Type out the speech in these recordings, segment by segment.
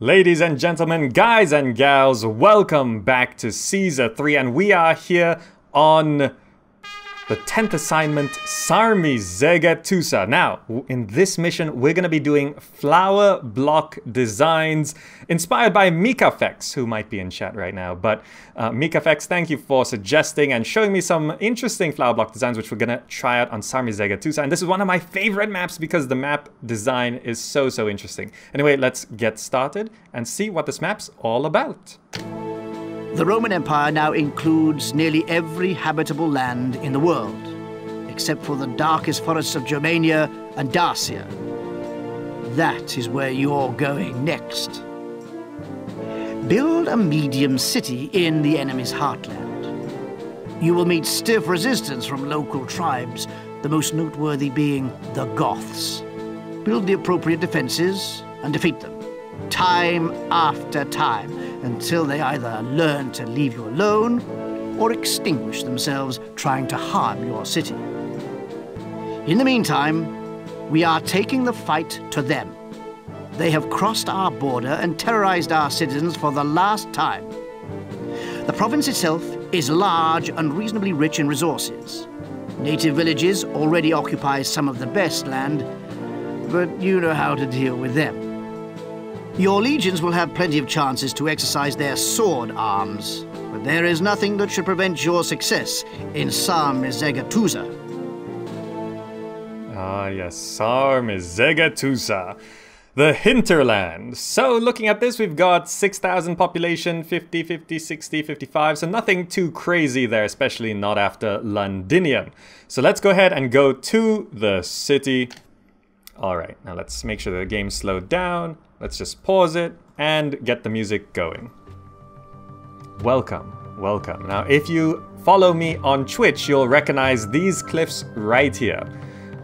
Ladies and gentlemen, guys and gals, welcome back to Caesar 3 and we are here on the 10th assignment, Sarmizegetusa. Now, in this mission, we're going to be doing flower block designs inspired by Mikafex, who might be in chat right now. But uh, Mikafex, thank you for suggesting and showing me some interesting flower block designs, which we're going to try out on Sarmizegetusa. And this is one of my favorite maps because the map design is so, so interesting. Anyway, let's get started and see what this map's all about. The Roman Empire now includes nearly every habitable land in the world, except for the darkest forests of Germania and Dacia. That is where you're going next. Build a medium city in the enemy's heartland. You will meet stiff resistance from local tribes, the most noteworthy being the Goths. Build the appropriate defenses and defeat them, time after time, until they either learn to leave you alone or extinguish themselves trying to harm your city. In the meantime, we are taking the fight to them. They have crossed our border and terrorized our citizens for the last time. The province itself is large and reasonably rich in resources. Native villages already occupy some of the best land, but you know how to deal with them. Your legions will have plenty of chances to exercise their sword arms, but there is nothing that should prevent your success in Sarmizegetusa. Ah, yes, Sarmizegetusa. The hinterland. So looking at this, we've got 6,000 population, 50, 50, 60, 55. So nothing too crazy there, especially not after Londinium. So let's go ahead and go to the city. All right, now let's make sure the game slowed down. Let's just pause it and get the music going. Welcome, welcome. Now, if you follow me on Twitch, you'll recognize these cliffs right here.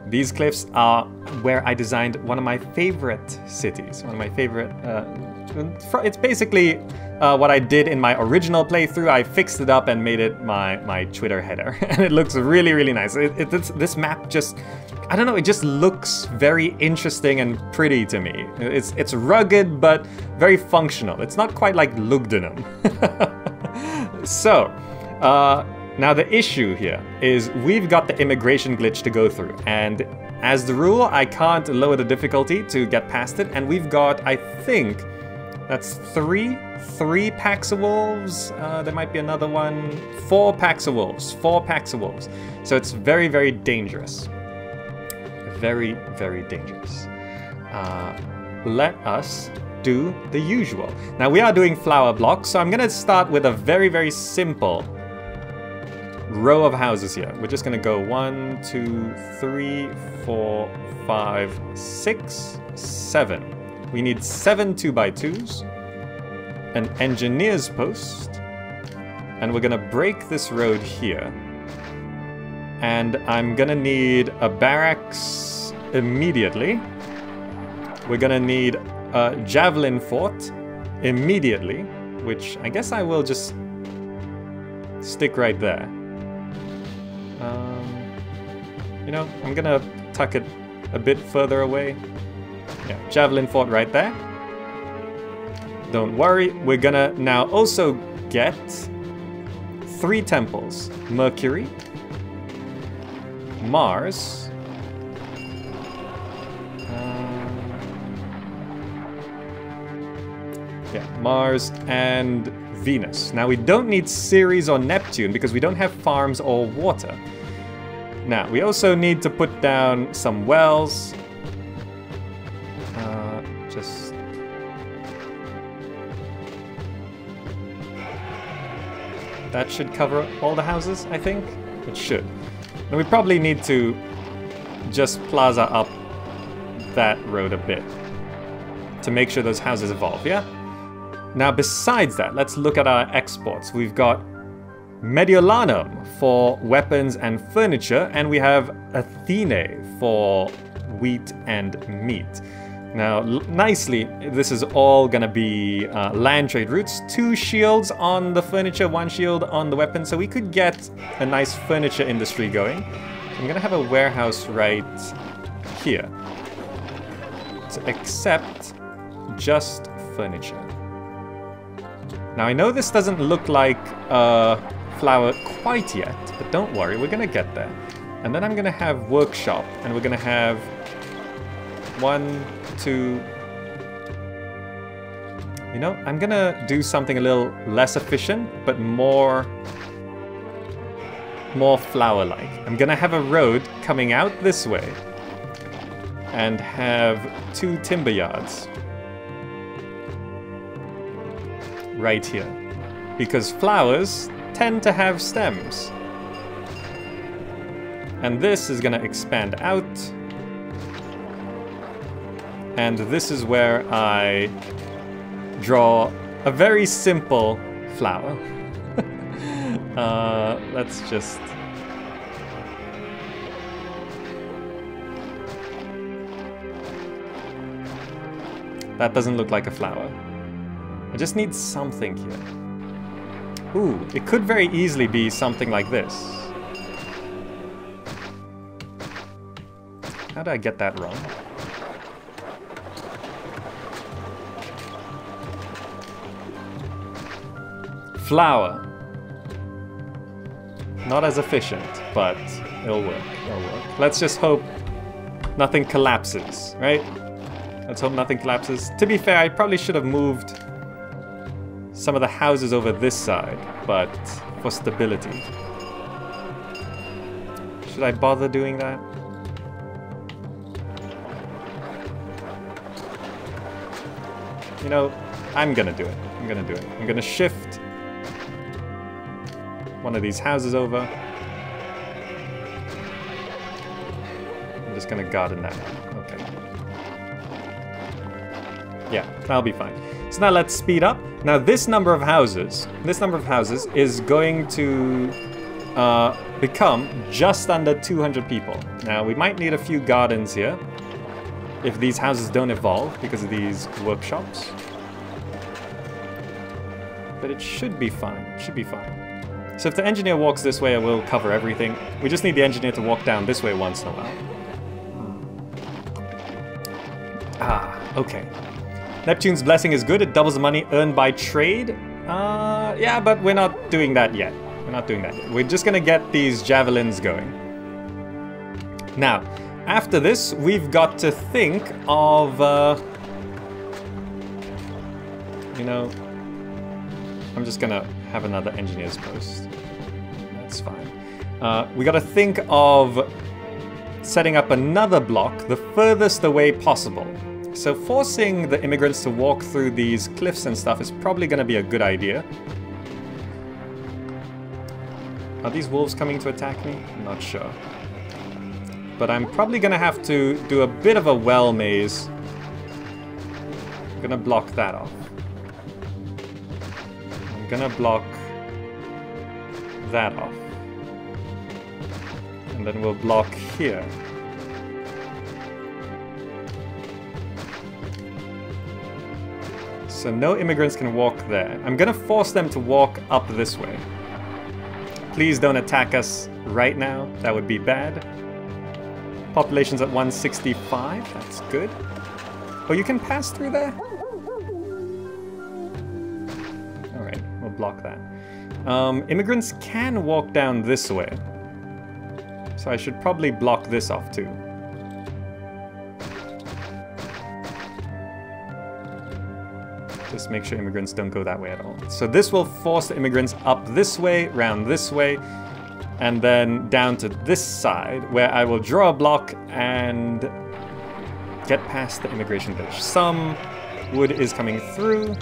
These cliffs are where I designed one of my favorite cities, one of my favorite... Uh, it's basically uh, what I did in my original playthrough. I fixed it up and made it my, my Twitter header. and it looks really, really nice. It, it, this map just I don't know, it just looks very interesting and pretty to me. It's, it's rugged, but very functional. It's not quite like Lugdunum. so, uh, now the issue here is we've got the immigration glitch to go through, and as the rule, I can't lower the difficulty to get past it, and we've got, I think, that's three, three packs of wolves. Uh, there might be another one. Four packs of wolves, four packs of wolves. So it's very, very dangerous very, very dangerous. Uh, let us do the usual. Now we are doing flower blocks, so I'm gonna start with a very, very simple row of houses here. We're just gonna go one, two, three, four, five, six, seven. We need seven two by twos, an engineer's post, and we're gonna break this road here. And I'm gonna need a barracks immediately. We're gonna need a javelin fort immediately, which I guess I will just stick right there. Um, you know, I'm gonna tuck it a bit further away. Yeah, javelin fort right there. Don't worry, we're gonna now also get three temples. Mercury, Mars, Yeah, Mars and Venus. Now we don't need Ceres or Neptune because we don't have farms or water. Now, we also need to put down some wells. Uh, just... That should cover all the houses, I think? It should. And we probably need to just plaza up that road a bit to make sure those houses evolve, yeah? Now, besides that, let's look at our exports. We've got Mediolanum for weapons and furniture, and we have Athene for wheat and meat. Now, nicely, this is all gonna be uh, land trade routes. Two shields on the furniture, one shield on the weapon, so we could get a nice furniture industry going. I'm gonna have a warehouse right here. To accept just furniture. Now I know this doesn't look like a flower quite yet, but don't worry, we're gonna get there. And then I'm gonna have workshop, and we're gonna have one, two... You know, I'm gonna do something a little less efficient, but more... more flower-like. I'm gonna have a road coming out this way, and have two timber yards right here. Because flowers tend to have stems. And this is gonna expand out. And this is where I draw a very simple flower. uh, let's just... That doesn't look like a flower. I just need something here. Ooh, it could very easily be something like this. How did I get that wrong? Flower. Not as efficient, but it'll work. It'll work. Let's just hope nothing collapses, right? Let's hope nothing collapses. To be fair, I probably should have moved some of the houses over this side, but for stability. Should I bother doing that? You know, I'm gonna do it. I'm gonna do it. I'm gonna shift one of these houses over. I'm just gonna garden that Okay. Yeah, that'll be fine. So now let's speed up. Now this number of houses, this number of houses is going to uh, become just under 200 people. Now we might need a few gardens here if these houses don't evolve because of these workshops. But it should be fine, it should be fine. So if the engineer walks this way, I will cover everything. We just need the engineer to walk down this way once in a while. Ah, okay. Neptune's blessing is good. It doubles the money earned by trade. Uh, yeah, but we're not doing that yet. We're not doing that yet. We're just gonna get these javelins going. Now, after this, we've got to think of, uh, you know, I'm just gonna have another engineer's post. That's fine. Uh, we gotta think of setting up another block the furthest away possible. So forcing the immigrants to walk through these cliffs and stuff is probably gonna be a good idea. Are these wolves coming to attack me? I'm not sure. But I'm probably gonna have to do a bit of a well maze. I'm gonna block that off. I'm gonna block that off. And then we'll block here. So no immigrants can walk there. I'm gonna force them to walk up this way. Please don't attack us right now. That would be bad. Population's at 165. That's good. Oh, you can pass through there? Um, immigrants can walk down this way. So I should probably block this off too. Just make sure immigrants don't go that way at all. So this will force the immigrants up this way, round this way, and then down to this side, where I will draw a block and get past the immigration village. Some wood is coming through.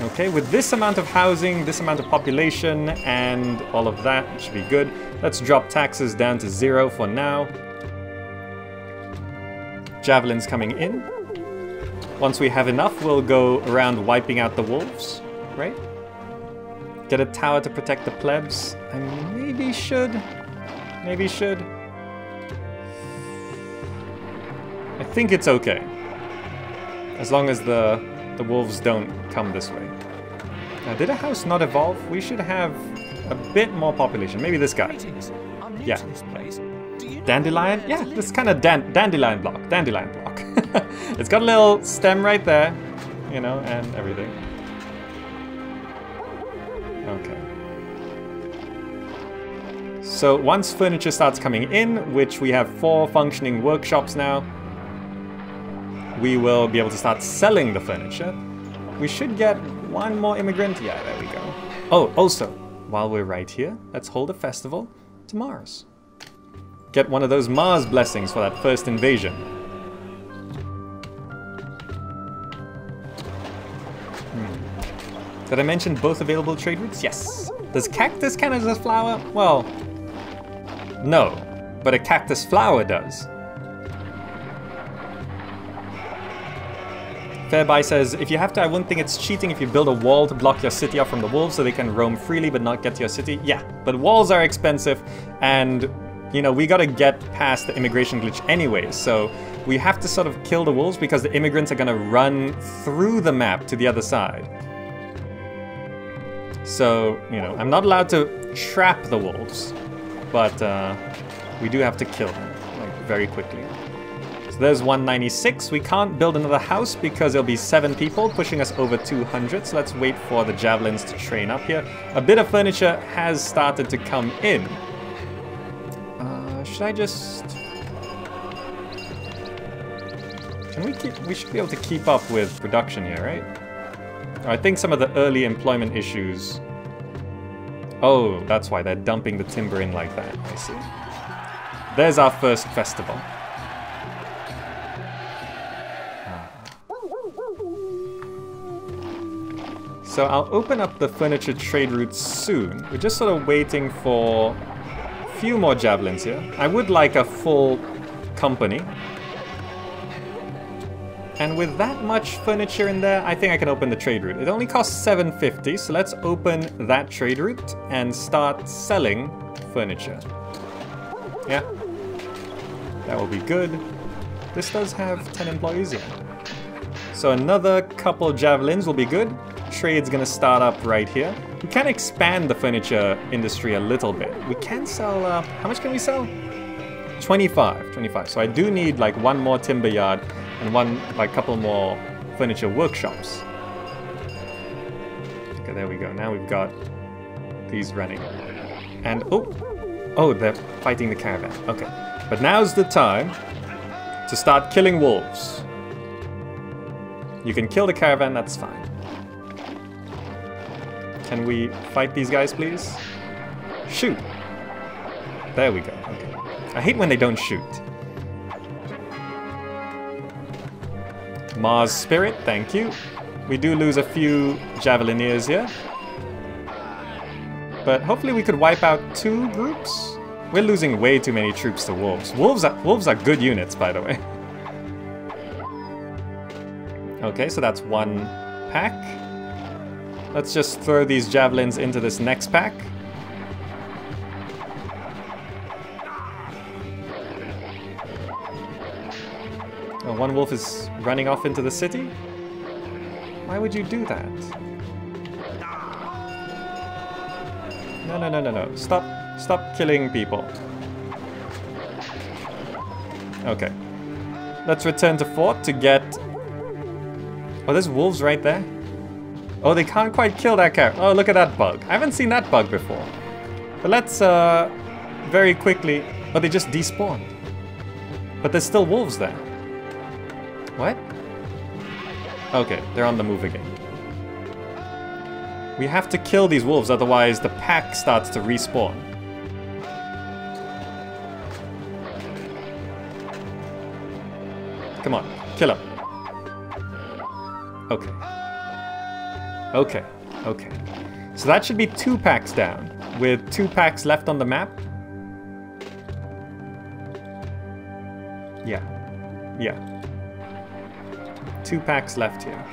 Okay, with this amount of housing, this amount of population, and all of that, it should be good. Let's drop taxes down to zero for now. Javelins coming in. Once we have enough, we'll go around wiping out the wolves, right? Get a tower to protect the plebs. I maybe should. Maybe should. I think it's okay. As long as the, the wolves don't come this way. Now, did a house not evolve? We should have a bit more population. Maybe this guy. Yeah. Dandelion? Yeah, this kind of dan dandelion block. Dandelion block. it's got a little stem right there. you know, and everything. Okay. So once furniture starts coming in, which we have four functioning workshops now, we will be able to start selling the furniture. We should get one more immigrant. Yeah, there we go. Oh, also, while we're right here, let's hold a festival to Mars. Get one of those Mars blessings for that first invasion. Hmm. Did I mention both available trade routes? Yes. Does cactus count as a flower? Well, no, but a cactus flower does. Fairby says, if you have to, I wouldn't think it's cheating if you build a wall to block your city off from the wolves so they can roam freely but not get to your city. Yeah, but walls are expensive and, you know, we gotta get past the immigration glitch anyway, so we have to sort of kill the wolves because the immigrants are gonna run through the map to the other side. So, you know, I'm not allowed to trap the wolves, but uh, we do have to kill them, like, very quickly. So there's 196. We can't build another house because there'll be seven people pushing us over 200. So let's wait for the javelins to train up here. A bit of furniture has started to come in. Uh, should I just... Can we keep... We should be able to keep up with production here, right? I think some of the early employment issues... Oh, that's why they're dumping the timber in like that. I see. There's our first festival. So I'll open up the furniture trade route soon. We're just sort of waiting for a few more javelins here. I would like a full company. And with that much furniture in there, I think I can open the trade route. It only costs 750, so let's open that trade route and start selling furniture. Yeah, that will be good. This does have 10 employees here. So another couple javelins will be good trade's gonna start up right here. We can expand the furniture industry a little bit. We can sell, uh, how much can we sell? 25, 25. So I do need like one more timber yard and one, like couple more furniture workshops. Okay, there we go. Now we've got these running. And, oh, oh, they're fighting the caravan. Okay, but now's the time to start killing wolves. You can kill the caravan, that's fine. Can we fight these guys, please? Shoot! There we go. Okay. I hate when they don't shoot. Mars Spirit, thank you. We do lose a few Javelineers here. But hopefully we could wipe out two groups? We're losing way too many troops to wolves. Wolves are, wolves are good units, by the way. Okay, so that's one pack. Let's just throw these javelins into this next pack. Oh, one wolf is running off into the city? Why would you do that? No, no, no, no, no. Stop, stop killing people. Okay. Let's return to fort to get... Oh, there's wolves right there. Oh, they can't quite kill that character. Oh, look at that bug. I haven't seen that bug before. But let's, uh, very quickly... Oh, they just despawned. But there's still wolves there. What? Okay, they're on the move again. We have to kill these wolves, otherwise the pack starts to respawn. Come on, kill him. Okay. Okay, okay. So that should be two packs down, with two packs left on the map. Yeah, yeah. Two packs left here.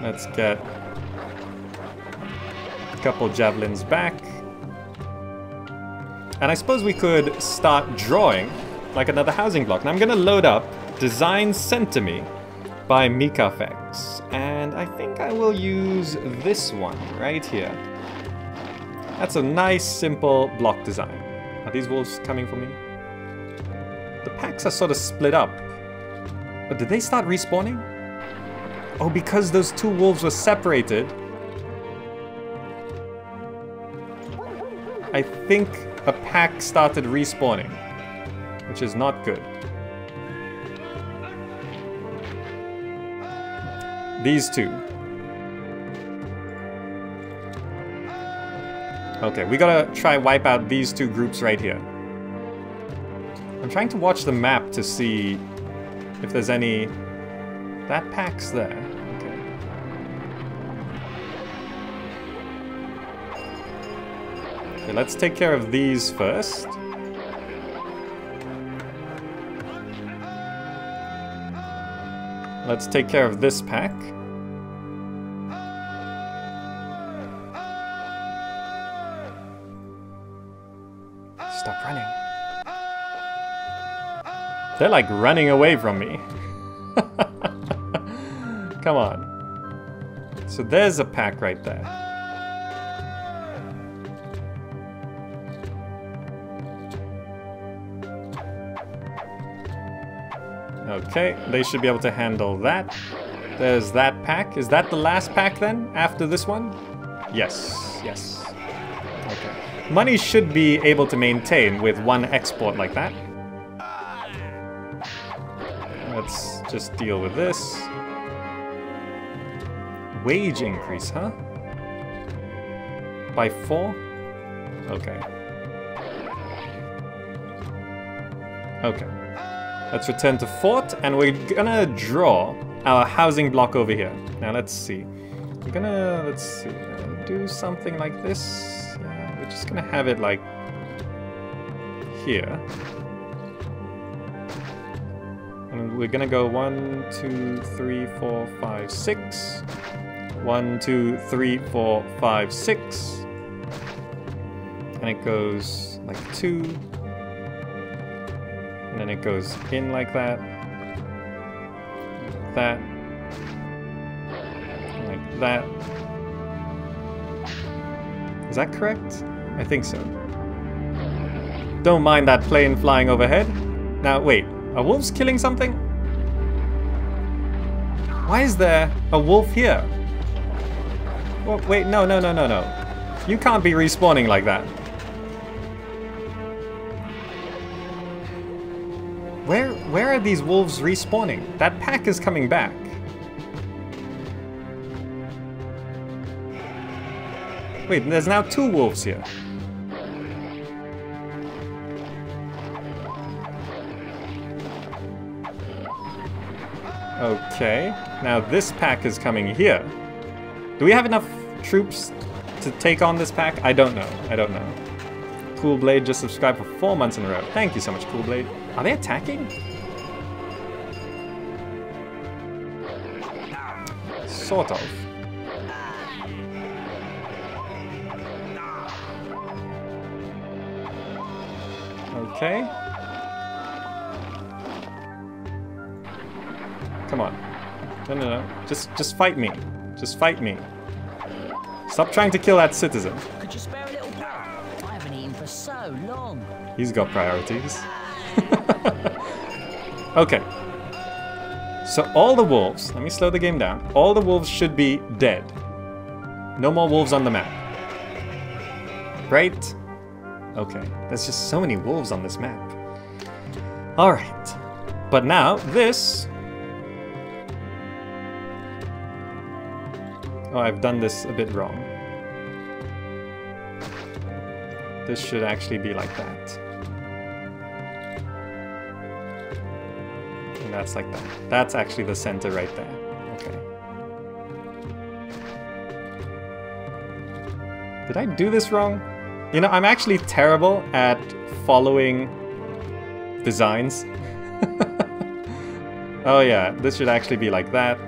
Let's get a couple javelins back. And I suppose we could start drawing like another housing block. Now I'm gonna load up Design Sent to Me by Mikafex. Will use this one right here. That's a nice, simple block design. Are these wolves coming for me? The packs are sort of split up. But did they start respawning? Oh, because those two wolves were separated. I think a pack started respawning, which is not good. These two. Okay, we gotta try wipe out these two groups right here. I'm trying to watch the map to see if there's any... That pack's there. Okay. Okay, let's take care of these first. Let's take care of this pack. They're like running away from me. Come on. So there's a pack right there. Okay, they should be able to handle that. There's that pack. Is that the last pack then, after this one? Yes, yes. Okay. Money should be able to maintain with one export like that. Let's just deal with this. Wage increase, huh? By four? Okay. Okay. Let's return to fort, and we're gonna draw our housing block over here. Now let's see. We're gonna, let's see, do something like this. We're just gonna have it like here. And we're gonna go one, two, three, four, five, six. One, two, three, four, five, six. And it goes like two, and then it goes in like that. Like that. Like that. Is that correct? I think so. Don't mind that plane flying overhead. Now, wait. Are wolves killing something? Why is there a wolf here? Well, wait, no, no, no, no, no. You can't be respawning like that. Where where are these wolves respawning? That pack is coming back. Wait, there's now two wolves here. Okay, now this pack is coming here. Do we have enough troops to take on this pack? I don't know. I don't know. Cool Blade just subscribed for four months in a row. Thank you so much, Cool Blade. Are they attacking? Sort of. Okay. Come on. No, no, no. Just, just fight me. Just fight me. Stop trying to kill that citizen. Could you spare a little? I haven't eaten for so long. He's got priorities. okay. So all the wolves, let me slow the game down. All the wolves should be dead. No more wolves on the map. Right? Okay. There's just so many wolves on this map. Alright. But now, this... Oh, I've done this a bit wrong. This should actually be like that. And that's like that. That's actually the center right there. Okay. Did I do this wrong? You know, I'm actually terrible at following designs. oh yeah, this should actually be like that.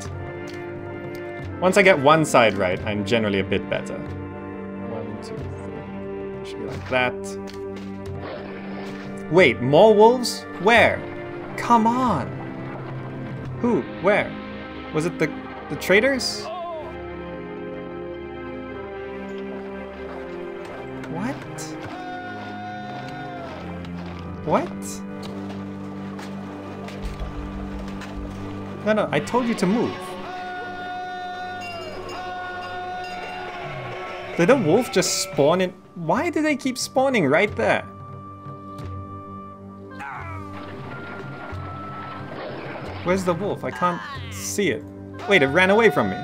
Once I get one side right, I'm generally a bit better. One, two, three. Should be like that. Wait, more wolves? Where? Come on! Who? Where? Was it the the traders? What? What? No, no, I told you to move. Did the wolf just spawn in? Why do they keep spawning right there? Where's the wolf? I can't see it. Wait, it ran away from me.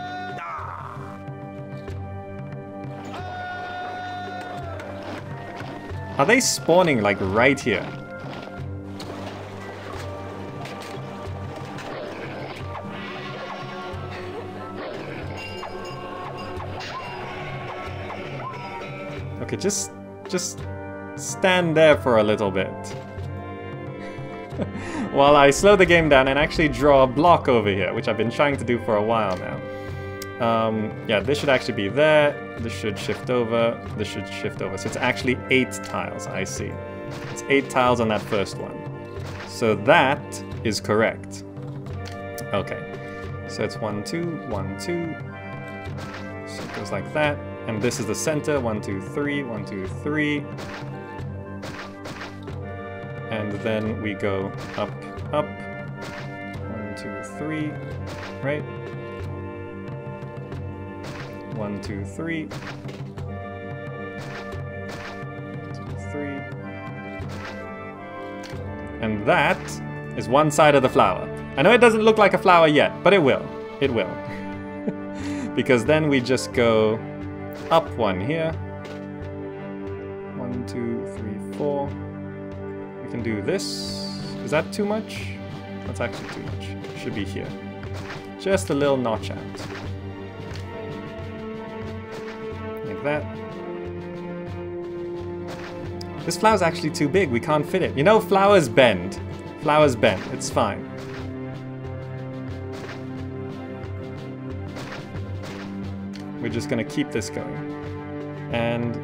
Are they spawning like right here? Okay, just just stand there for a little bit. While I slow the game down and actually draw a block over here, which I've been trying to do for a while now. Um, yeah, this should actually be there. This should shift over. This should shift over. So it's actually eight tiles, I see. It's eight tiles on that first one. So that is correct. Okay. So it's one, two, one, two. So it goes like that. And this is the center. One, two, three, one, two, three. And then we go up, up. One, two, three. Right? One, two, three. Two, three. And that is one side of the flower. I know it doesn't look like a flower yet, but it will. It will. because then we just go up one here. One, two, three, four. We can do this. Is that too much? That's actually too much. Should be here. Just a little notch out. Like that. This flower's actually too big. We can't fit it. You know, flowers bend. Flowers bend. It's fine. We're just gonna keep this going. And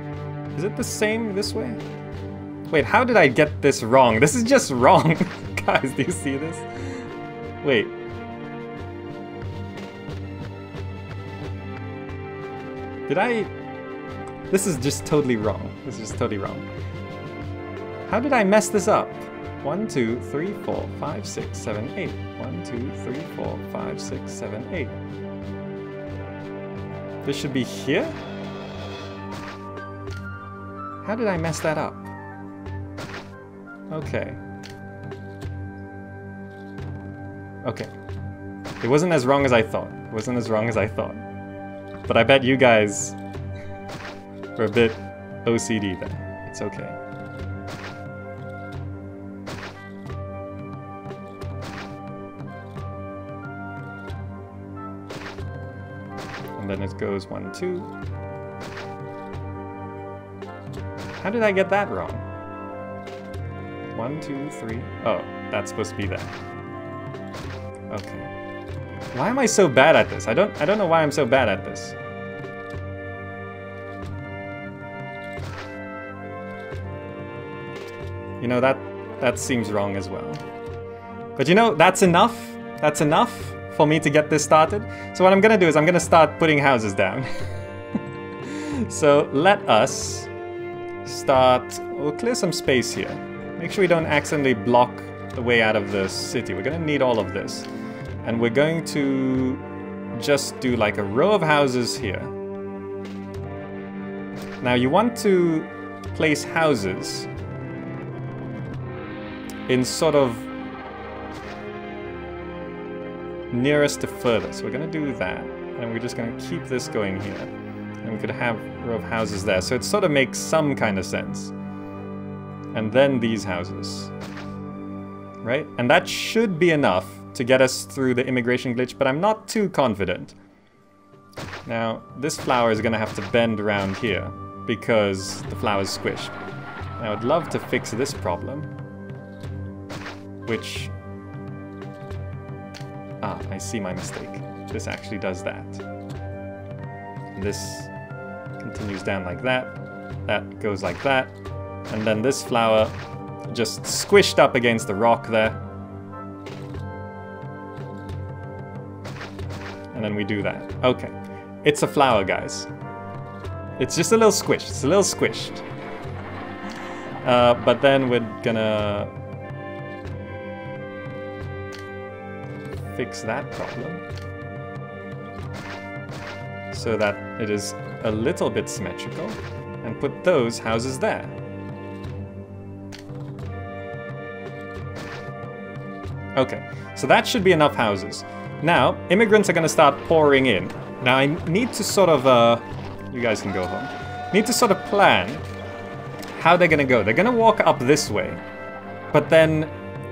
is it the same this way? Wait, how did I get this wrong? This is just wrong. Guys, do you see this? Wait. Did I... This is just totally wrong. This is just totally wrong. How did I mess this up? One, two, three, four, five, six, seven, eight. One, two, three, four, five, six, seven, eight. This should be here? How did I mess that up? Okay. Okay. It wasn't as wrong as I thought. It wasn't as wrong as I thought. But I bet you guys were a bit OCD there. It's okay. Goes one, two. How did I get that wrong? One, two, three. Oh, that's supposed to be that. Okay. Why am I so bad at this? I don't I don't know why I'm so bad at this. You know that that seems wrong as well. But you know, that's enough. That's enough for me to get this started. So what I'm gonna do is I'm gonna start putting houses down. so let us start, we'll clear some space here. Make sure we don't accidentally block the way out of the city. We're gonna need all of this. And we're going to just do like a row of houses here. Now you want to place houses in sort of nearest to furthest. So we're gonna do that. And we're just gonna keep this going here. And we could have a row of houses there. So it sort of makes some kind of sense. And then these houses. Right? And that should be enough to get us through the immigration glitch, but I'm not too confident. Now, this flower is gonna have to bend around here because the flower's squished. I would love to fix this problem. Which... Ah, I see my mistake. This actually does that. And this continues down like that. That goes like that. And then this flower just squished up against the rock there. And then we do that. Okay. It's a flower, guys. It's just a little squished. It's a little squished. Uh, but then we're gonna fix that problem. so that it is a little bit symmetrical and put those houses there. Okay, so that should be enough houses. Now, immigrants are going to start pouring in. Now, I need to sort of, uh, you guys can go home. Need to sort of plan how they're going to go. They're going to walk up this way, but then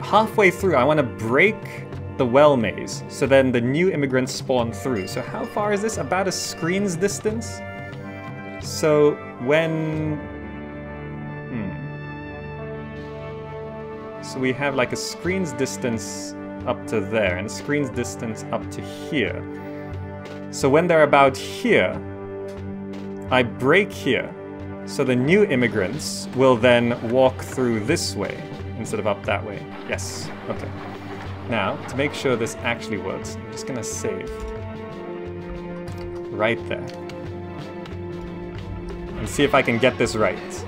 halfway through, I want to break the well maze, so then the new immigrants spawn through. So how far is this? About a screen's distance? So when... Hmm. So we have like a screen's distance up to there, and a screen's distance up to here. So when they're about here, I break here. So the new immigrants will then walk through this way instead of up that way. Yes, okay. Now, to make sure this actually works, I'm just gonna save. Right there. And see if I can get this right.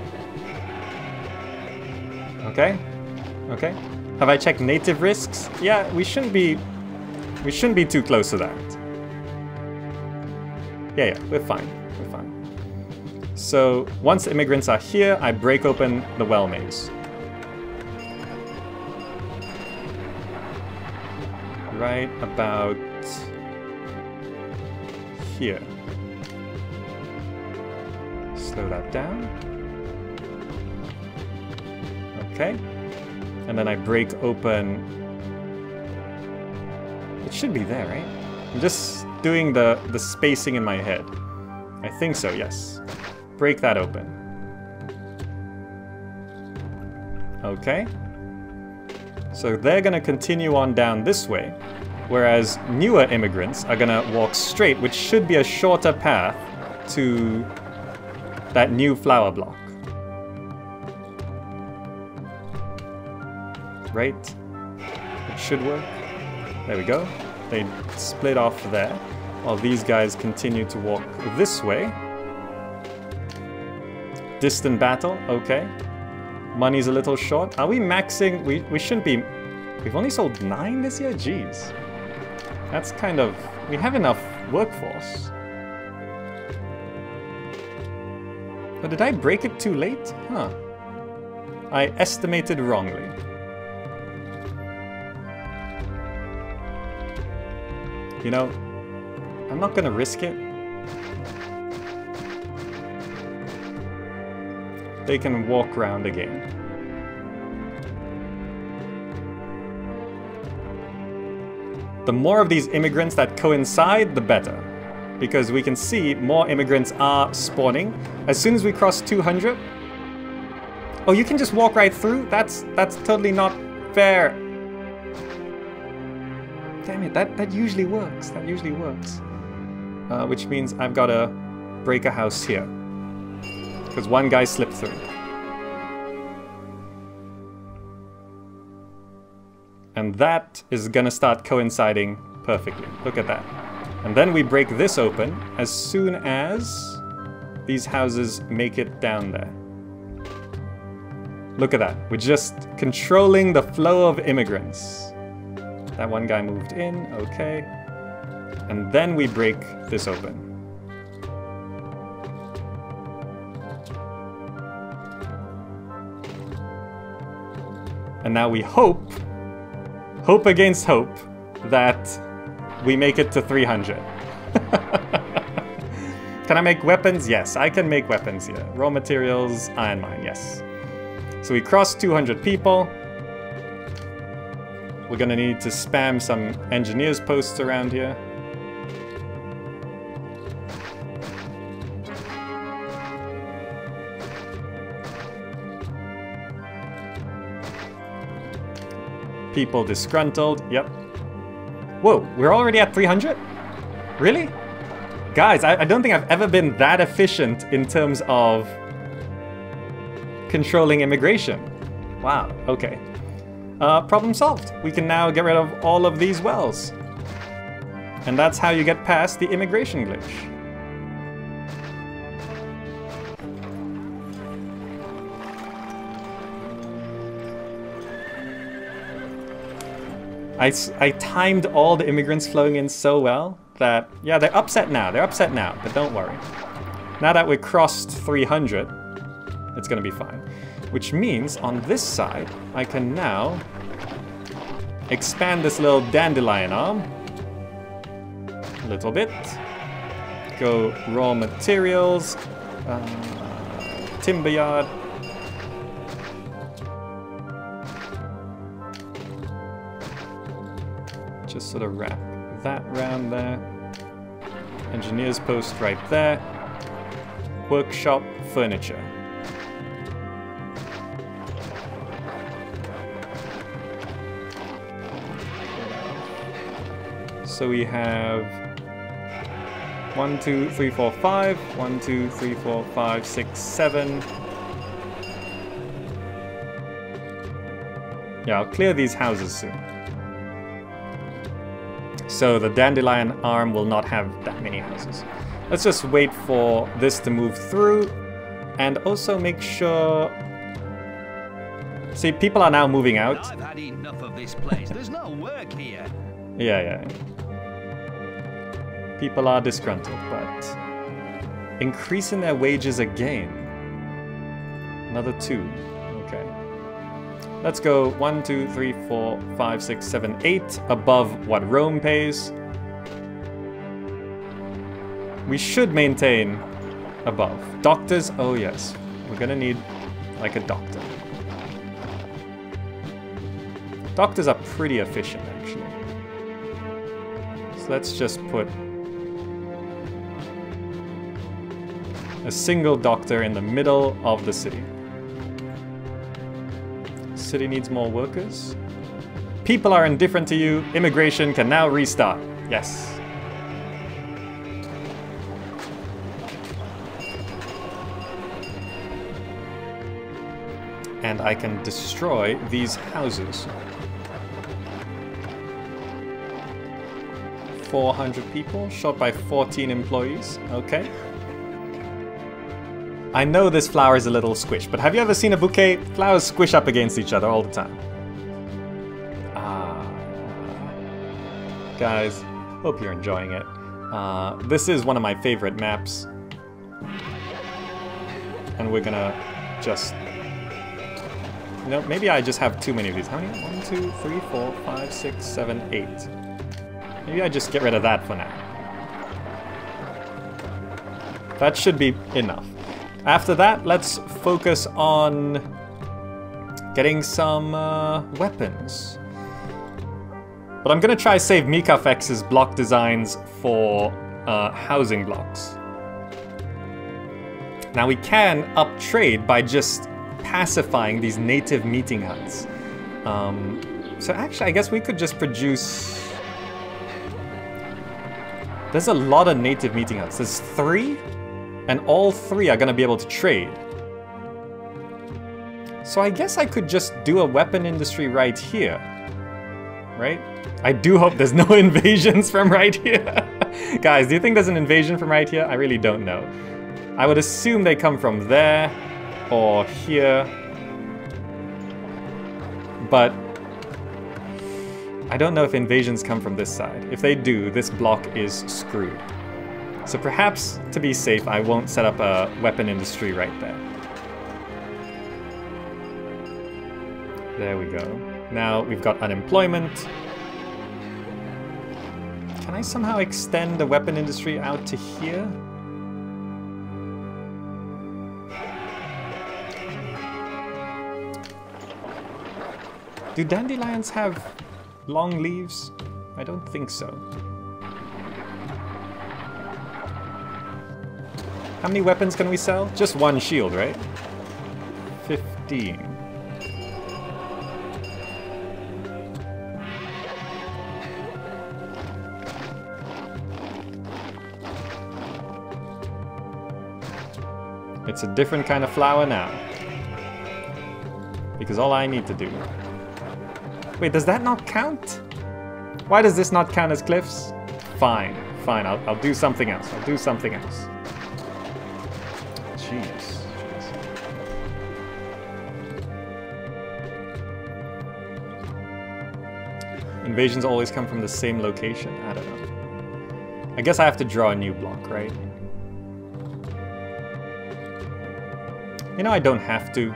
Okay? Okay? Have I checked native risks? Yeah, we shouldn't be... We shouldn't be too close to that. Yeah, yeah, we're fine. We're fine. So, once immigrants are here, I break open the well maze. Right about here. Slow that down. Okay. And then I break open... It should be there, right? I'm just doing the, the spacing in my head. I think so, yes. Break that open. Okay. So they're going to continue on down this way, whereas newer immigrants are going to walk straight, which should be a shorter path to that new flower block. Right? It should work. There we go. They split off there, while these guys continue to walk this way. Distant battle, okay. Money's a little short. Are we maxing? We, we shouldn't be... We've only sold nine this year? Jeez. That's kind of... We have enough workforce. But did I break it too late? Huh. I estimated wrongly. You know, I'm not gonna risk it. They can walk around again. The more of these immigrants that coincide, the better. Because we can see more immigrants are spawning. As soon as we cross 200... Oh, you can just walk right through? That's that's totally not fair. Damn it, that, that usually works. That usually works. Uh, which means I've got to break a house here because one guy slipped through. And that is gonna start coinciding perfectly. Look at that. And then we break this open as soon as these houses make it down there. Look at that. We're just controlling the flow of immigrants. That one guy moved in, okay. And then we break this open. And now we hope, hope against hope, that we make it to 300. can I make weapons? Yes, I can make weapons here. Raw materials, iron mine, yes. So we crossed 200 people. We're gonna need to spam some engineers posts around here. People disgruntled. Yep. Whoa, we're already at 300? Really? Guys, I, I don't think I've ever been that efficient in terms of controlling immigration. Wow, okay. Uh, problem solved. We can now get rid of all of these wells. And that's how you get past the immigration glitch. I, I timed all the immigrants flowing in so well that... Yeah, they're upset now. They're upset now, but don't worry. Now that we crossed 300, it's gonna be fine. Which means on this side, I can now expand this little dandelion arm a little bit. Go raw materials, uh, timber yard. Just sort of wrap that round there. Engineer's post right there. Workshop furniture. So we have one, two, three, four, five. One, two, three, four, five, six, seven. Yeah, I'll clear these houses soon. So the dandelion arm will not have that many houses. Let's just wait for this to move through and also make sure... See, people are now moving out. I've had enough of this place. There's no work here. Yeah, yeah. People are disgruntled, but increasing their wages again. Another two. Let's go one, two, three, four, five, six, seven, eight above what Rome pays. We should maintain above. Doctors, oh yes. We're gonna need like a doctor. Doctors are pretty efficient actually. So let's just put a single doctor in the middle of the city. City needs more workers. People are indifferent to you. Immigration can now restart. Yes. And I can destroy these houses. 400 people, shot by 14 employees. Okay. I know this flower is a little squished, but have you ever seen a bouquet? Flowers squish up against each other all the time. Ah. Guys, hope you're enjoying it. Uh, this is one of my favorite maps. And we're gonna just... You know, maybe I just have too many of these. How many? One, two, three, four, five, six, seven, eight. Maybe I just get rid of that for now. That should be enough. After that, let's focus on getting some uh, weapons. But I'm gonna try save Mikafex's block designs for uh, housing blocks. Now we can up trade by just pacifying these native meeting huts. Um, so actually, I guess we could just produce... There's a lot of native meeting huts. There's three? And all three are gonna be able to trade. So I guess I could just do a weapon industry right here, right? I do hope there's no invasions from right here. Guys, do you think there's an invasion from right here? I really don't know. I would assume they come from there or here. But I don't know if invasions come from this side. If they do, this block is screwed. So perhaps, to be safe, I won't set up a weapon industry right there. There we go. Now we've got unemployment. Can I somehow extend the weapon industry out to here? Do dandelions have long leaves? I don't think so. How many weapons can we sell? Just one shield, right? 15. It's a different kind of flower now. Because all I need to do... Wait, does that not count? Why does this not count as cliffs? Fine, fine, I'll, I'll do something else. I'll do something else. Invasions always come from the same location? I don't know. I guess I have to draw a new block, right? You know, I don't have to.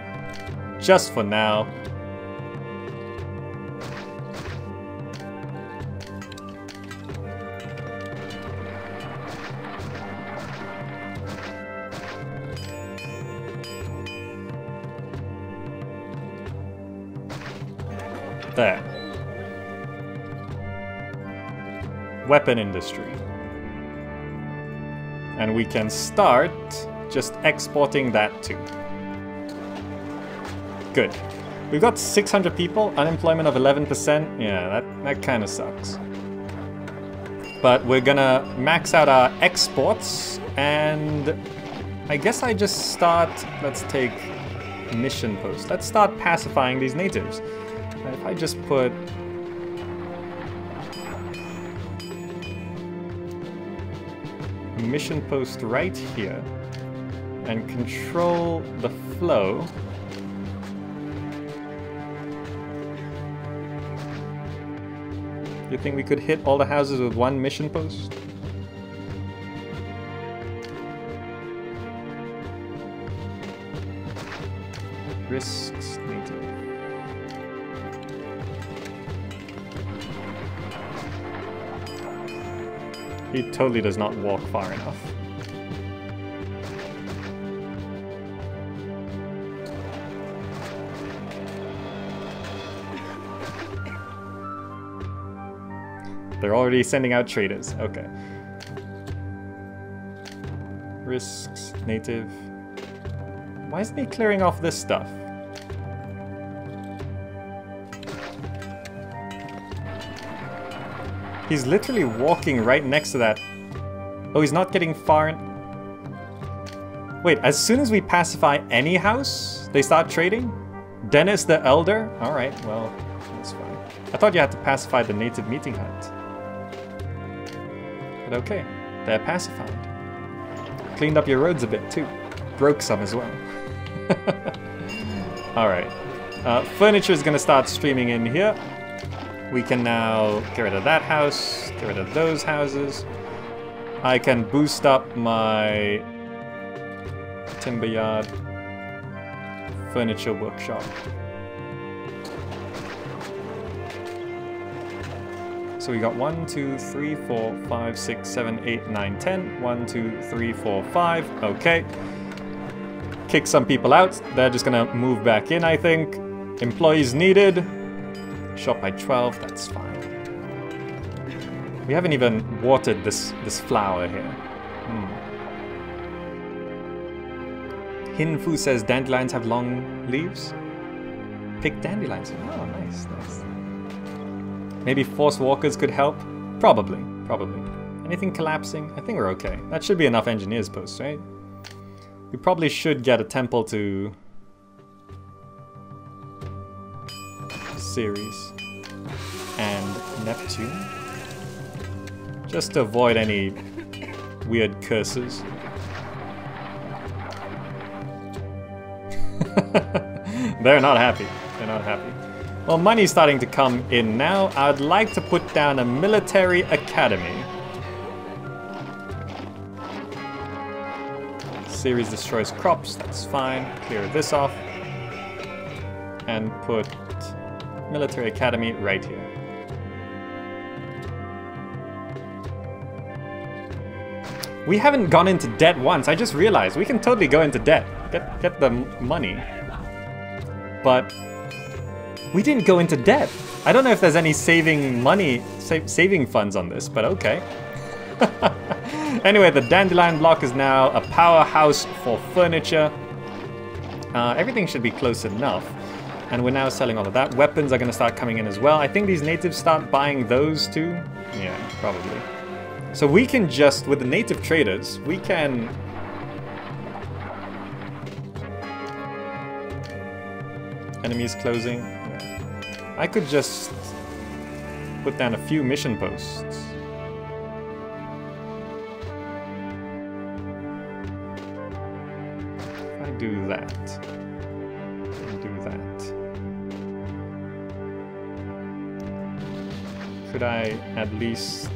Just for now. Weapon industry. And we can start just exporting that too. Good. We've got 600 people, unemployment of 11%. Yeah, that, that kind of sucks. But we're gonna max out our exports and I guess I just start, let's take mission post. Let's start pacifying these natives. If I just put mission post right here and control the flow You think we could hit all the houses with one mission post? Risks He totally does not walk far enough. They're already sending out traders. Okay. Risks, native. Why isn't he clearing off this stuff? He's literally walking right next to that. Oh, he's not getting far. Wait, as soon as we pacify any house, they start trading? Dennis the Elder? Alright, well, that's fine. I thought you had to pacify the native meeting hut. But okay, they're pacified. Cleaned up your roads a bit too. Broke some as well. Alright. Uh, furniture is going to start streaming in here. We can now get rid of that house, get rid of those houses. I can boost up my timber yard furniture workshop. So we got 1, 2, 3, 4, 5, 6, 7, 8, 9, 10. 1, 2, 3, 4, 5. Okay. Kick some people out. They're just gonna move back in, I think. Employees needed. Shop by 12, that's fine. We haven't even watered this, this flower here. Hmm. Hinfu says dandelions have long leaves. Pick dandelions. Oh, nice, nice. Maybe force walkers could help? Probably, probably. Anything collapsing? I think we're okay. That should be enough engineers posts, right? We probably should get a temple to... Ceres and Neptune. Just to avoid any weird curses. They're not happy. They're not happy. Well, money's starting to come in now. I'd like to put down a military academy. Ceres destroys crops, that's fine. Clear this off. And put military academy right here. We haven't gone into debt once. I just realized we can totally go into debt. Get, get the money. But we didn't go into debt. I don't know if there's any saving money, sa saving funds on this, but okay. anyway, the dandelion block is now a powerhouse for furniture. Uh, everything should be close enough. And we're now selling all of that. Weapons are going to start coming in as well. I think these natives start buying those too. Yeah, probably. So we can just, with the native traders, we can enemies closing. I could just put down a few mission posts. If I do that, could I at least...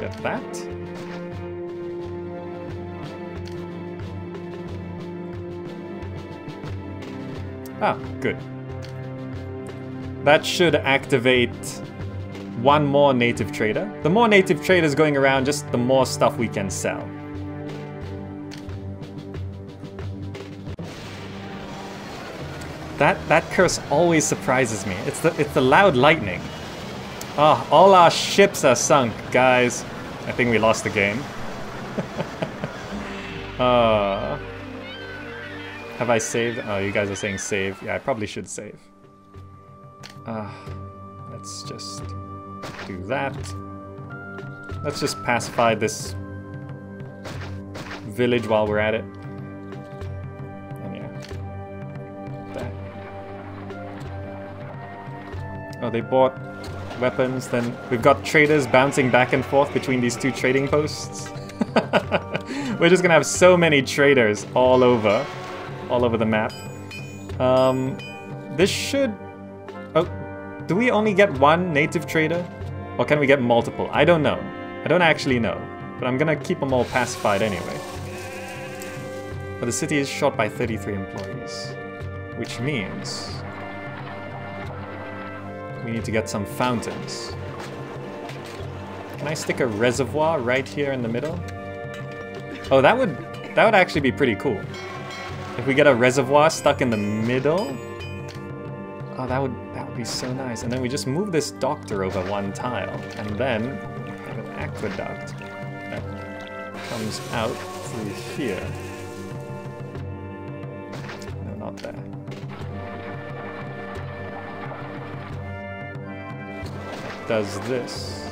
Get that? Ah, good. That should activate one more native trader. The more native traders going around, just the more stuff we can sell. That that curse always surprises me. It's the it's the loud lightning. Ah, oh, all our ships are sunk, guys. I think we lost the game. uh, have I saved? Oh, you guys are saying save. Yeah, I probably should save. Uh, let's just do that. Let's just pacify this village while we're at it. Oh, they bought weapons. Then we've got traders bouncing back and forth between these two trading posts. we're just gonna have so many traders all over, all over the map. Um, this should... Oh, do we only get one native trader? Or can we get multiple? I don't know. I don't actually know. But I'm gonna keep them all pacified anyway. But the city is shot by 33 employees. Which means... We need to get some fountains. Can I stick a reservoir right here in the middle? Oh, that would that would actually be pretty cool. If we get a reservoir stuck in the middle. Oh, that would that would be so nice. And then we just move this doctor over one tile, and then we have an aqueduct that comes out through here. No, not there. Does this.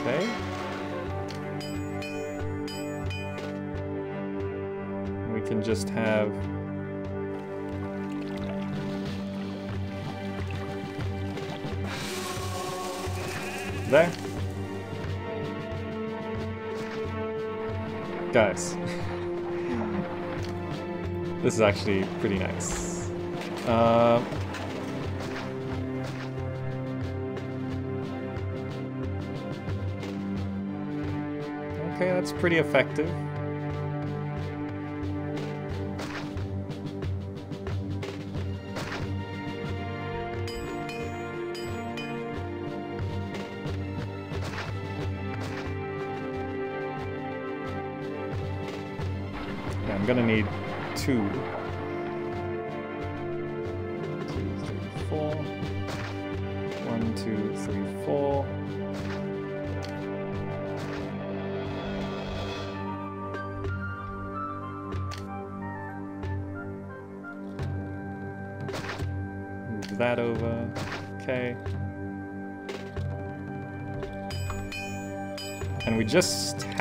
Okay. We can just have there. Guys. This is actually pretty nice. Uh, okay, that's pretty effective.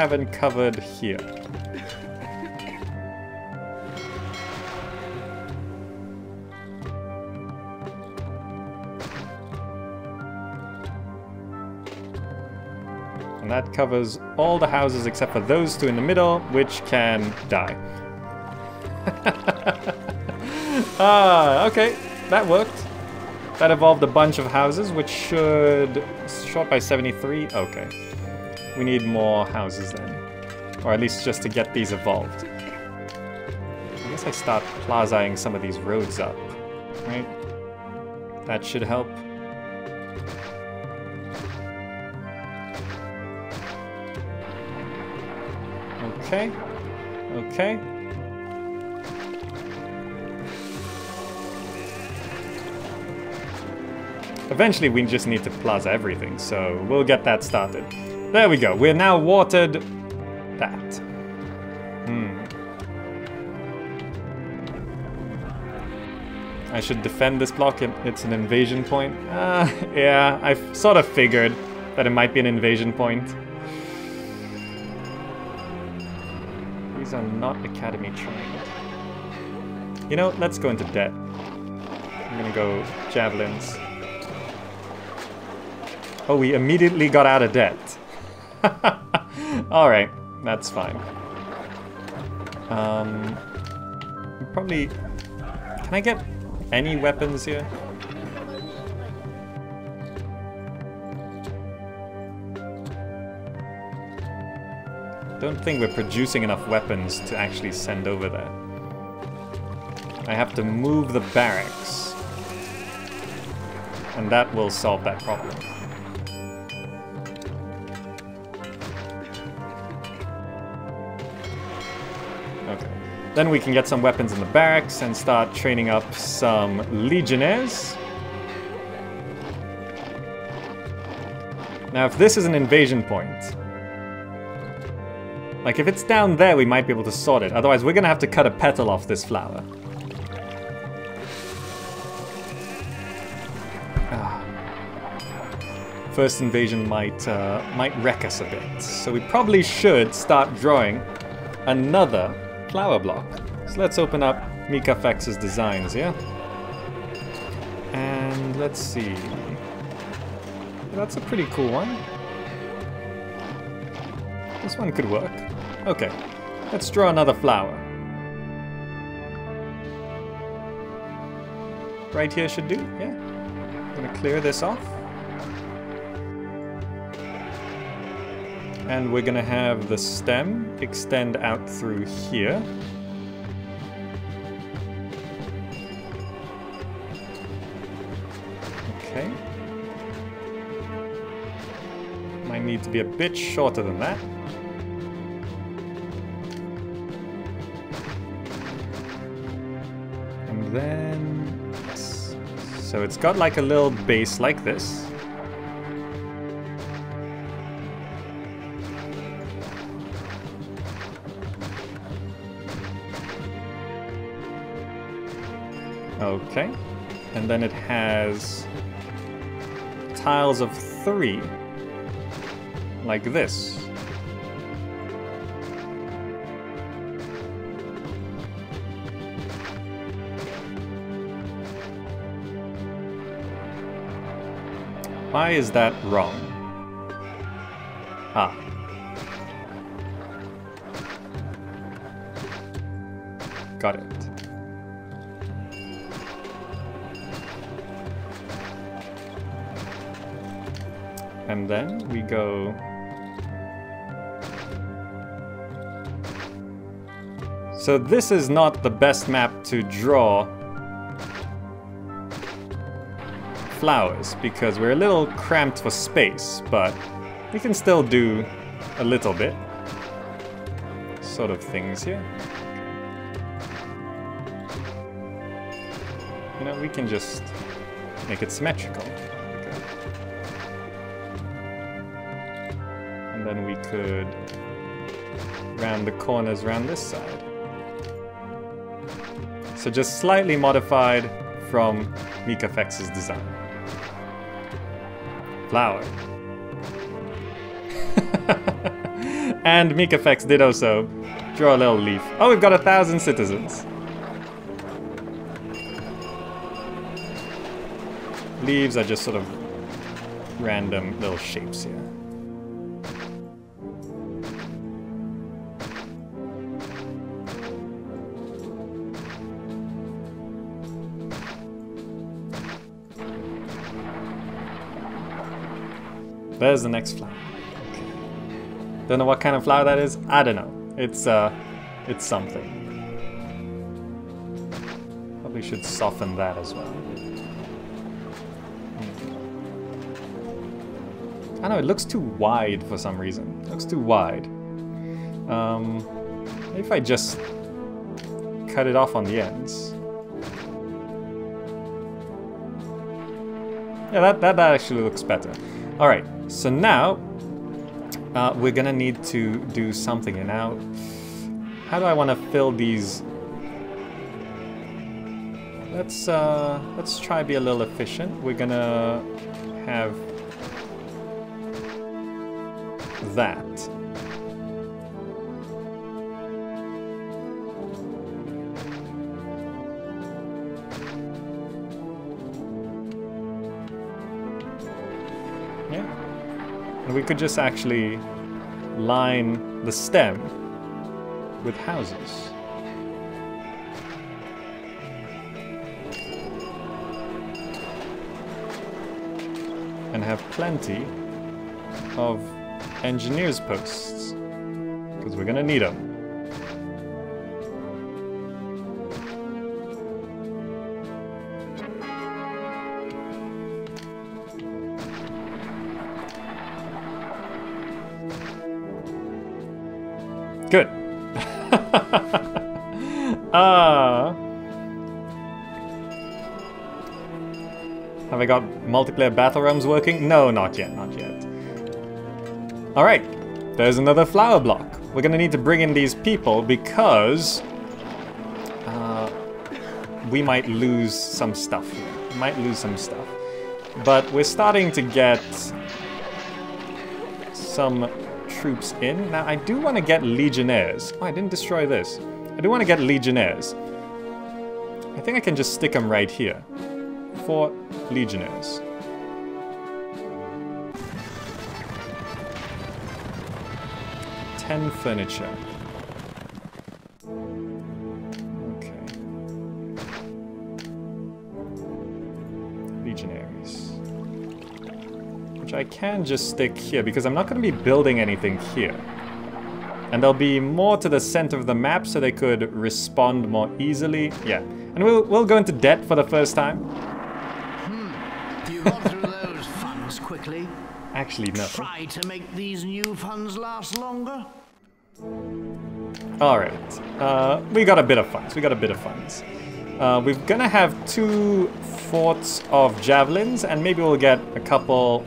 Haven't covered here. And that covers all the houses except for those two in the middle, which can die. ah, okay, that worked. That evolved a bunch of houses, which should... Shot by 73? Okay. We need more houses then. Or at least just to get these evolved. I guess I start plazaing some of these roads up, right? That should help. Okay. Okay. Eventually we just need to plaza everything, so we'll get that started. There we go, we're now watered that. Hmm. I should defend this block, it's an invasion point. Uh, yeah, I sort of figured that it might be an invasion point. These are not Academy trained. You know, let's go into debt. I'm gonna go javelins. Oh, we immediately got out of debt. Alright, that's fine. Um, probably... Can I get any weapons here? Don't think we're producing enough weapons to actually send over there. I have to move the barracks. And that will solve that problem. Then we can get some weapons in the barracks and start training up some legionnaires. Now, if this is an invasion point, like if it's down there, we might be able to sort it. Otherwise, we're gonna have to cut a petal off this flower. Ah. First invasion might uh, might wreck us a bit, so we probably should start drawing another flower block. So let's open up Mika Mikafex's designs, yeah? And let's see. That's a pretty cool one. This one could work. Okay, let's draw another flower. Right here should do, yeah. I'm gonna clear this off. And we're gonna have the stem extend out through here. Okay. Might need to be a bit shorter than that. And then... So it's got like a little base like this. Okay. And then it has tiles of three, like this. Why is that wrong? Ah. Then we go... So this is not the best map to draw flowers because we're a little cramped for space, but we can still do a little bit. Sort of things here. You know, we can just make it symmetrical. Could round the corners around this side. So just slightly modified from Mikafex's design. Flower. and Mikafex did also draw a little leaf. Oh, we've got a thousand citizens. Leaves are just sort of random little shapes here. There's the next flower. Don't know what kind of flower that is. I don't know. It's uh, it's something. Probably should soften that as well. I know it looks too wide for some reason. It looks too wide. Um, if I just cut it off on the ends. Yeah, that, that, that actually looks better. Alright, so now uh, we're gonna need to do something. And now, how do I want to fill these? Let's uh, let's try to be a little efficient. We're gonna have that. And we could just actually line the stem with houses. And have plenty of engineers posts. Because we're gonna need them. Have I got multiplayer battle realms working? No, not yet, not yet. Alright, there's another flower block. We're gonna need to bring in these people because uh, we might lose some stuff. We might lose some stuff. But we're starting to get some troops in. Now, I do want to get legionnaires. Oh, I didn't destroy this. I do want to get legionnaires. I think I can just stick them right here. Four legionnaires. Ten furniture. Okay. Legionaries. Which I can just stick here because I'm not going to be building anything here. And they'll be more to the center of the map so they could respond more easily. Yeah. And we'll, we'll go into debt for the first time. You got through those funds quickly. Actually, no. Try to make these new funds last longer. Alright. Uh, we got a bit of funds. We got a bit of funds. Uh, we're gonna have two forts of javelins, and maybe we'll get a couple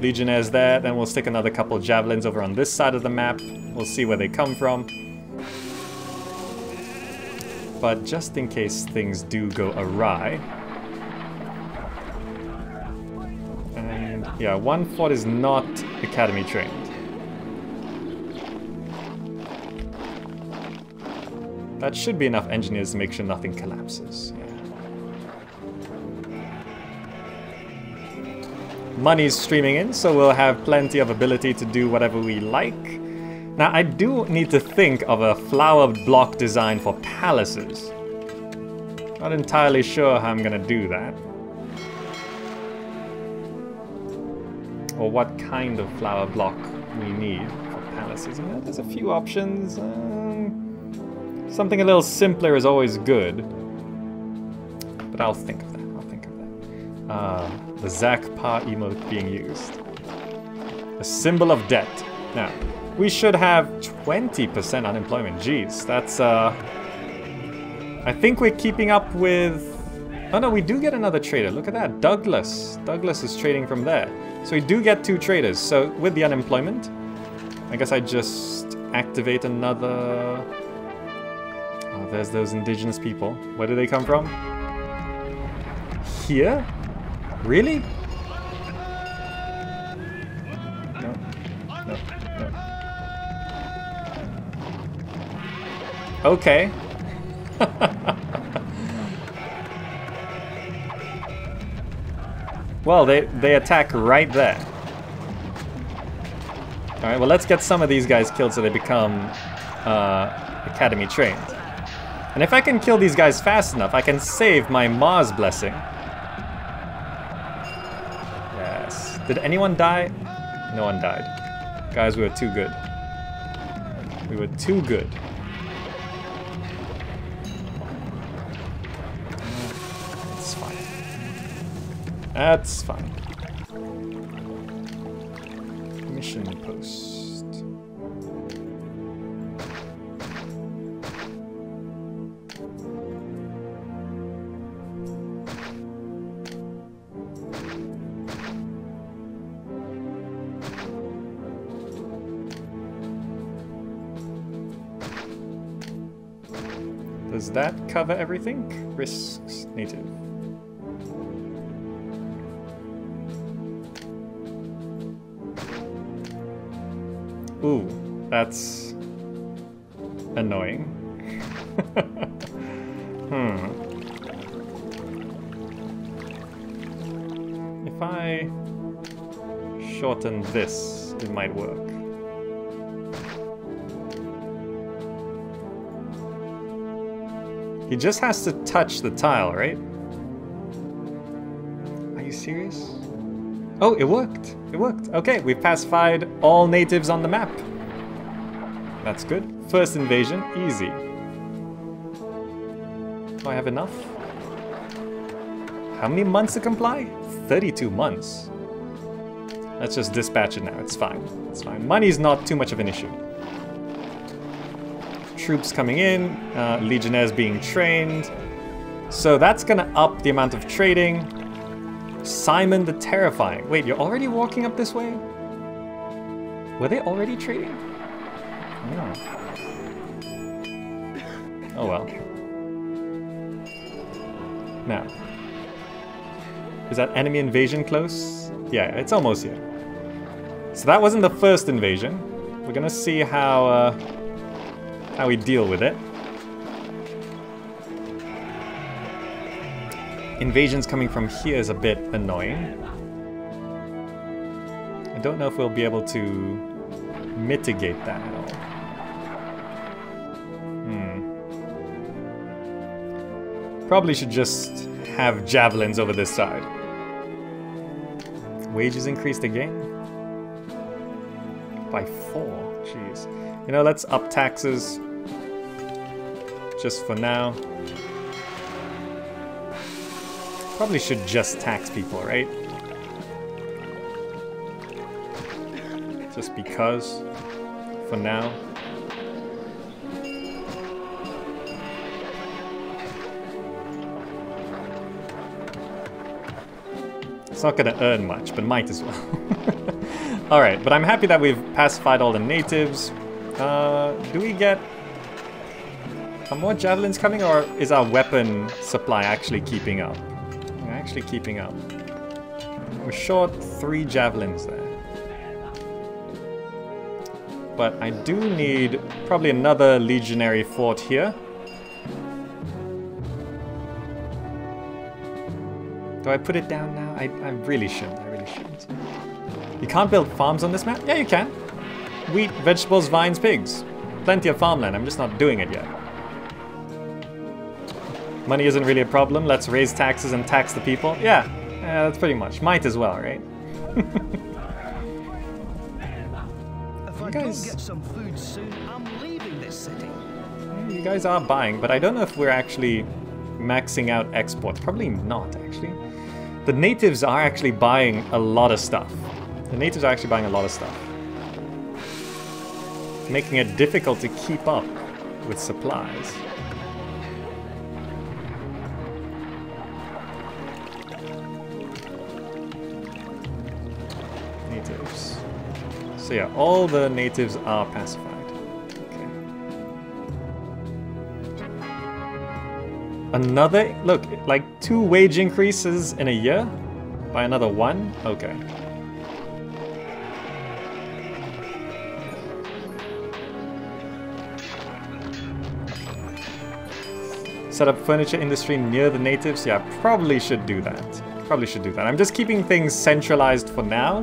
legionnaires there. Then we'll stick another couple javelins over on this side of the map. We'll see where they come from. But just in case things do go awry. Yeah, one fort is not academy trained. That should be enough engineers to make sure nothing collapses. Money's streaming in, so we'll have plenty of ability to do whatever we like. Now, I do need to think of a flower block design for palaces. Not entirely sure how I'm gonna do that. Or what kind of flower block we need for palaces. You know, there's a few options. Um, something a little simpler is always good. But I'll think of that. I'll think of that. Uh, the Zac Pa emote being used. A symbol of debt. Now, we should have 20% unemployment. Jeez, that's uh I think we're keeping up with Oh no, we do get another trader. Look at that. Douglas. Douglas is trading from there. So we do get two traders. So with the unemployment, I guess I just activate another Oh, there's those indigenous people. Where do they come from? Here? Really? No. No. No. Okay. well, they, they attack right there. Alright, well let's get some of these guys killed so they become uh, Academy trained. And if I can kill these guys fast enough, I can save my Mars' blessing. Yes. Did anyone die? No one died. Guys, we were too good. We were too good. That's fine. Mission post. Does that cover everything? Risks native. Ooh, that's annoying. hmm. If I shorten this, it might work. He just has to touch the tile, right? Are you serious? Oh, it worked. It worked. Okay, we've pacified all natives on the map. That's good. First invasion, easy. Do I have enough? How many months to comply? 32 months. Let's just dispatch it now. It's fine. It's fine. Money's not too much of an issue. Troops coming in, uh, legionnaires being trained. So that's gonna up the amount of trading. Simon the Terrifying. Wait, you're already walking up this way? Were they already trading? Oh, oh well. Now. Is that enemy invasion close? Yeah, it's almost here. So that wasn't the first invasion. We're gonna see how uh, how we deal with it. Invasions coming from here is a bit annoying. I don't know if we'll be able to mitigate that at all. Hmm. Probably should just have javelins over this side. Wages increased again? By four, jeez. You know, let's up taxes. Just for now. Probably should just tax people, right? Just because. For now. It's not gonna earn much, but might as well. Alright, but I'm happy that we've pacified all the natives. Uh, do we get... Are more javelins coming, or is our weapon supply actually keeping up? Actually keeping up. We're short three javelins there. But I do need probably another legionary fort here. Do I put it down now? I, I really shouldn't. I really shouldn't. You can't build farms on this map? Yeah, you can. Wheat, vegetables, vines, pigs. Plenty of farmland. I'm just not doing it yet. Money isn't really a problem. Let's raise taxes and tax the people. Yeah, yeah that's pretty much. Might as well, right? If I guys- get some food soon, I'm leaving this city. You guys are buying, but I don't know if we're actually maxing out exports. Probably not, actually. The natives are actually buying a lot of stuff. The natives are actually buying a lot of stuff. Making it difficult to keep up with supplies. So yeah, all the natives are pacified. Okay. Another, look, like two wage increases in a year? By another one? Okay. Set up furniture industry near the natives? Yeah, probably should do that. Probably should do that. I'm just keeping things centralized for now,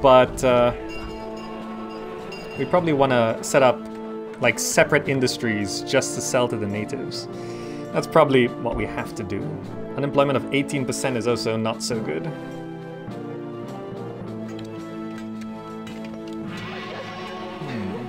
but uh, we probably want to set up like separate industries just to sell to the natives. That's probably what we have to do. Unemployment of 18% is also not so good. Hmm.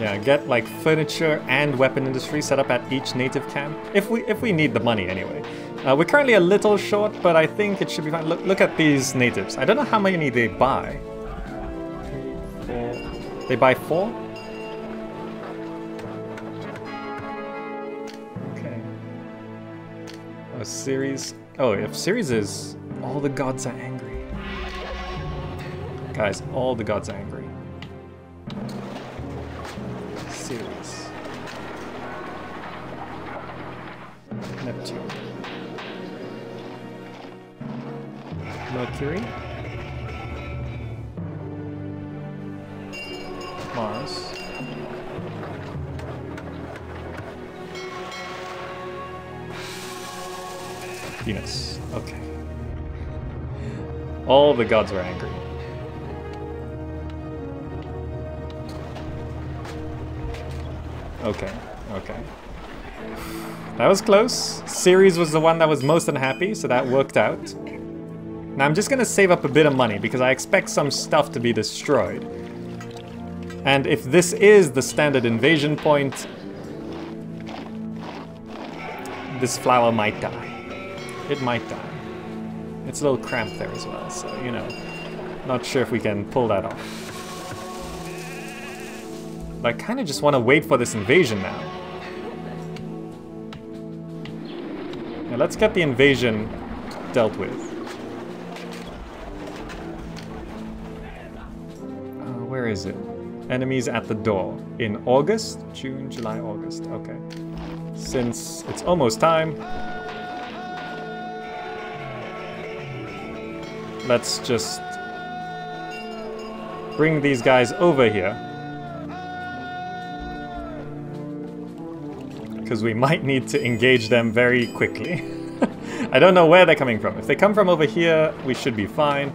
Yeah, get like furniture and weapon industry set up at each native camp. If we if we need the money anyway. Uh, we're currently a little short, but I think it should be fine. Look, look at these natives. I don't know how many they buy. They buy four? Okay. Oh, Ceres. Oh, if Ceres is all the gods are angry. Guys, all the gods are angry. Ceres. Neptune. Mercury. Mars. Venus. Okay. All the gods are angry. Okay, okay. That was close. Ceres was the one that was most unhappy, so that worked out. Now I'm just gonna save up a bit of money because I expect some stuff to be destroyed. And if this is the standard invasion point, this flower might die. It might die. It's a little cramped there as well, so, you know, not sure if we can pull that off. But I kind of just want to wait for this invasion now. Now let's get the invasion dealt with. Where is it? Enemies at the door. In August? June, July, August. Okay. Since it's almost time, let's just bring these guys over here. Because we might need to engage them very quickly. I don't know where they're coming from. If they come from over here, we should be fine.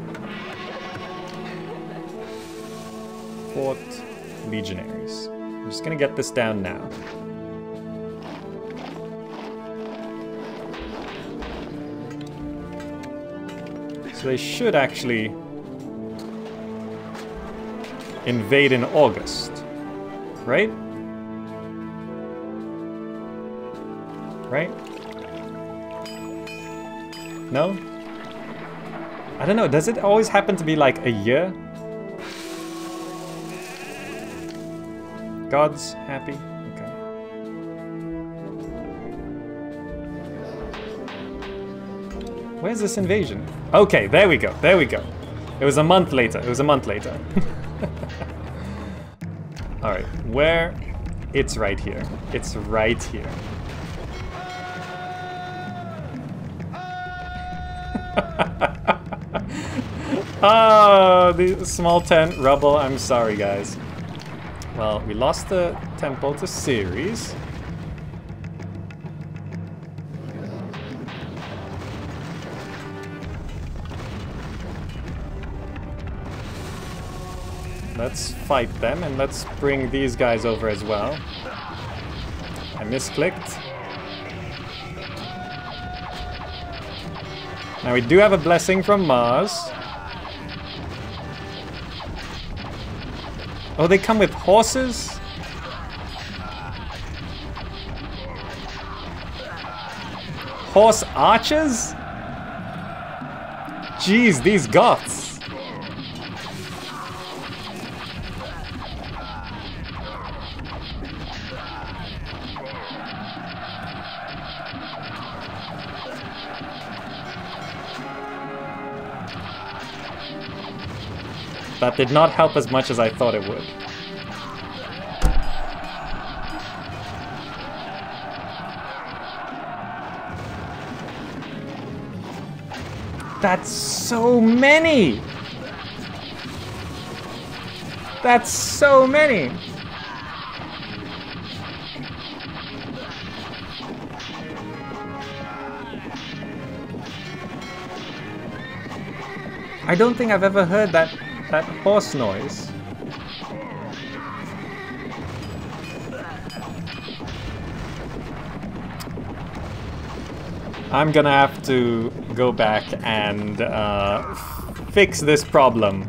Legionaries. I'm just gonna get this down now. So they should actually invade in August, right? Right? No? I don't know, does it always happen to be like a year? God's happy? Okay. Where's this invasion? Okay, there we go, there we go. It was a month later, it was a month later. Alright, where? It's right here. It's right here. oh, the small tent, rubble, I'm sorry guys. Well, we lost the temple to Ceres. Let's fight them and let's bring these guys over as well. I misclicked. Now we do have a blessing from Mars. Oh, they come with horses? Horse archers? Jeez, these goths. Did not help as much as I thought it would. That's so many! That's so many! I don't think I've ever heard that that horse noise. I'm gonna have to go back and uh, fix this problem.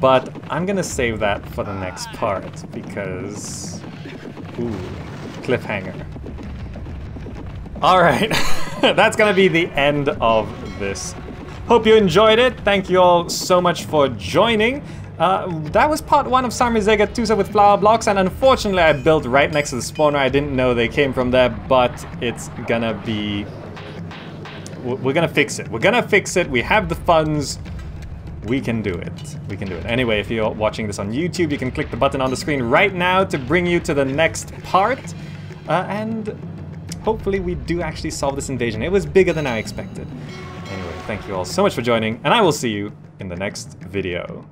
But I'm gonna save that for the next part because... Ooh, cliffhanger. Alright, that's gonna be the end of this Hope you enjoyed it. Thank you all so much for joining. Uh, that was part one of Sarmizegetusa with flower blocks, and unfortunately I built right next to the spawner. I didn't know they came from there, but it's gonna be... We're gonna fix it. We're gonna fix it. We have the funds. We can do it. We can do it. Anyway, if you're watching this on YouTube, you can click the button on the screen right now to bring you to the next part. Uh, and hopefully we do actually solve this invasion. It was bigger than I expected. Thank you all so much for joining, and I will see you in the next video.